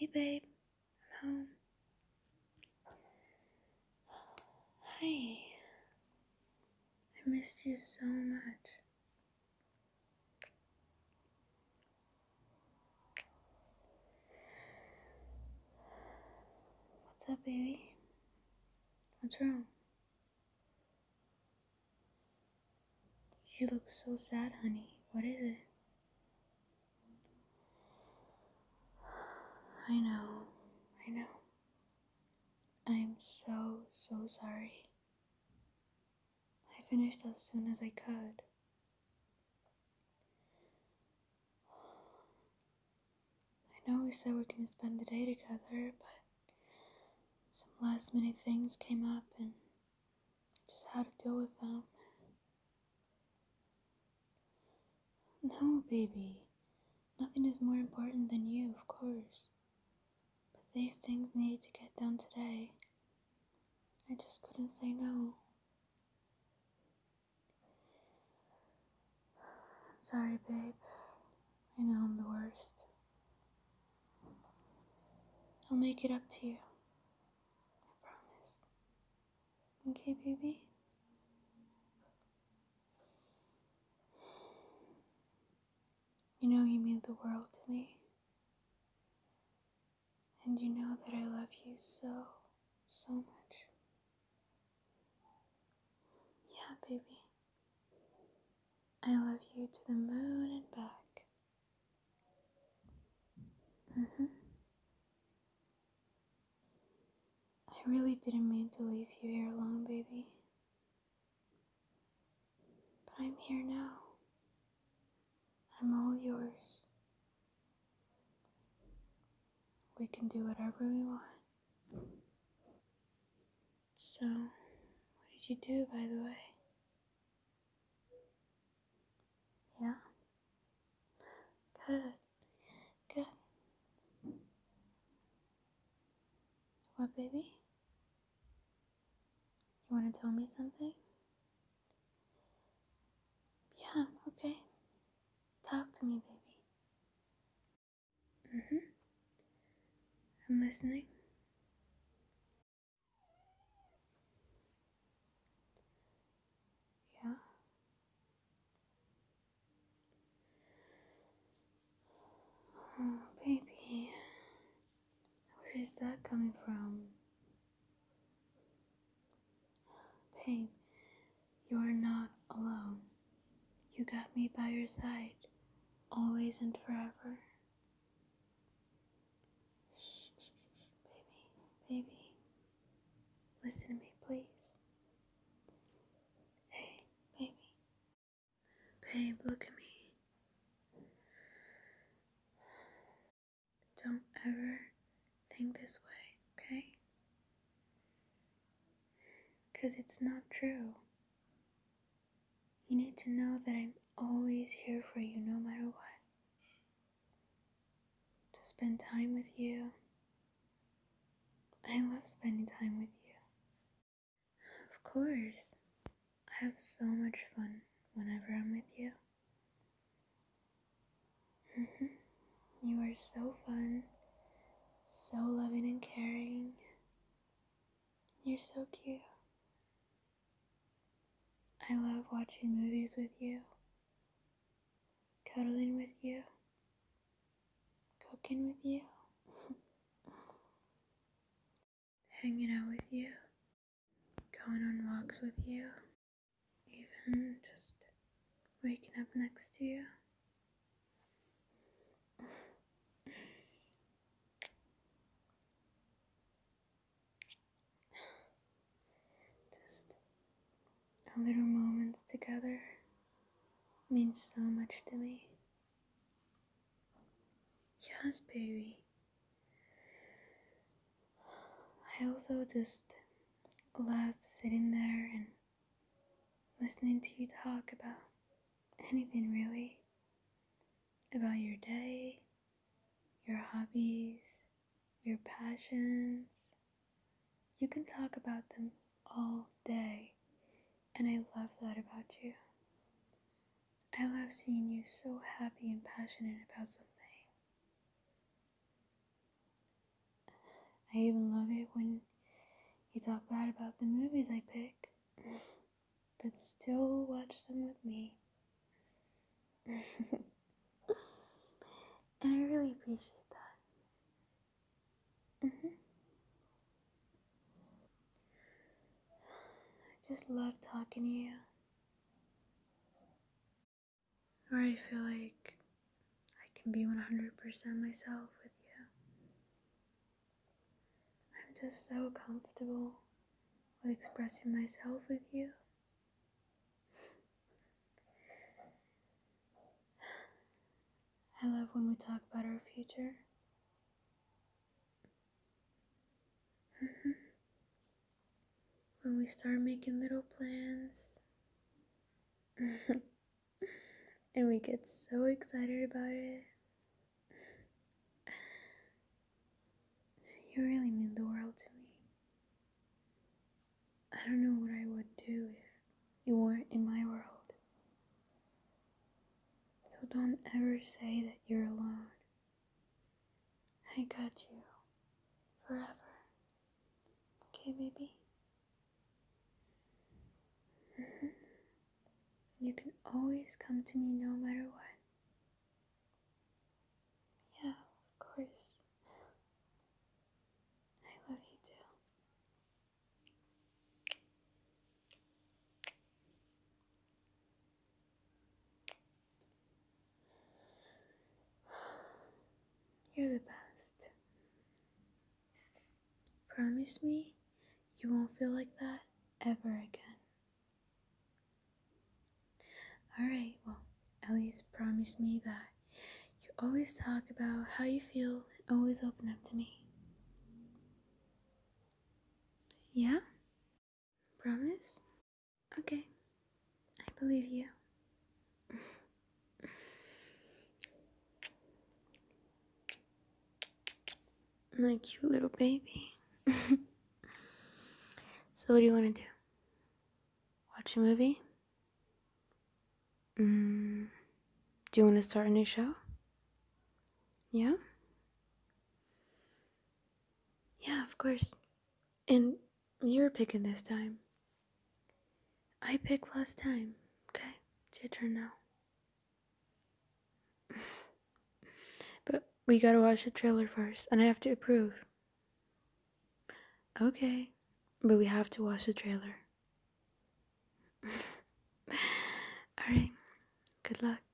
Hey, babe. I'm home. Hi. I missed you so much. What's up, baby? What's wrong? You look so sad, honey. What is it? I know, I know. I'm so, so sorry. I finished as soon as I could. I know we said we're gonna spend the day together, but some last minute things came up and just had to deal with them. No, baby. Nothing is more important than you, of course. These things needed to get done today. I just couldn't say no. I'm sorry, babe. I know I'm the worst. I'll make it up to you. I promise. Okay, baby? You know you mean the world to me. And you know that I love you so, so much. Yeah, baby. I love you to the moon and back. hmm I really didn't mean to leave you here alone, baby. But I'm here now. I'm all yours. We can do whatever we want. So, what did you do, by the way? Yeah? Good. Good. What, baby? You want to tell me something? Yeah, okay. Talk to me, baby. Mm hmm. Listening. Yeah? Oh, baby. Where is that coming from? Babe, you are not alone. You got me by your side, always and forever. Baby. Listen to me, please. Hey, baby. Babe, look at me. Don't ever think this way, okay? Because it's not true. You need to know that I'm always here for you no matter what. To spend time with you. I love spending time with you. Of course. I have so much fun whenever I'm with you. hmm You are so fun, so loving and caring. You're so cute. I love watching movies with you, cuddling with you, cooking with you, hanging out with you, going on walks with you, even just waking up next to you. Just little moments together means so much to me. Yes, baby. I also just love sitting there and listening to you talk about anything really. About your day, your hobbies, your passions. You can talk about them all day, and I love that about you. I love seeing you so happy and passionate about something. I even love it when you talk bad about the movies I pick, but still watch them with me. and I really appreciate that. Mm-hmm. I just love talking to you. Or I feel like I can be 100% myself with you. I'm just so comfortable with expressing myself with you. I love when we talk about our future. Mm-hmm. When we start making little plans. and we get so excited about it. You really mean the world to me. I don't know what I would do if you weren't in my world. So don't ever say that you're alone. I got you forever. Okay, baby? Mm-hmm. You can always come to me no matter what. Yeah, of course. I love you too. You're the best. Promise me you won't feel like that ever again. Alright, well, at least promise me that you always talk about how you feel and always open up to me. Yeah? Promise? Okay. I believe you. My cute little baby. so, what do you want to do? Watch a movie? Mm, do you want to start a new show? Yeah? Yeah, of course. And you're picking this time. I picked last time. Okay, it's your turn now. but we gotta watch the trailer first, and I have to approve. Okay, but we have to watch the trailer. Alright. Good luck.